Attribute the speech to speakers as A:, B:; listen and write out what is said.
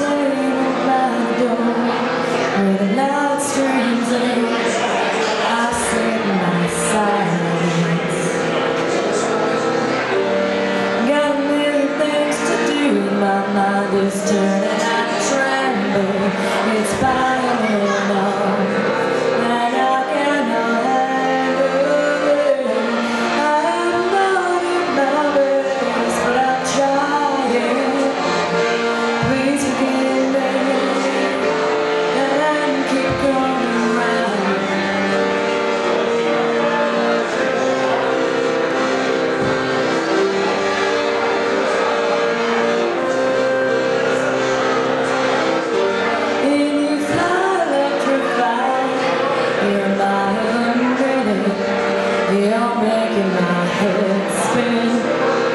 A: by the door where the streams in. I sit my. Got a million things to do. My mind is turning. It's by You're making my head spin.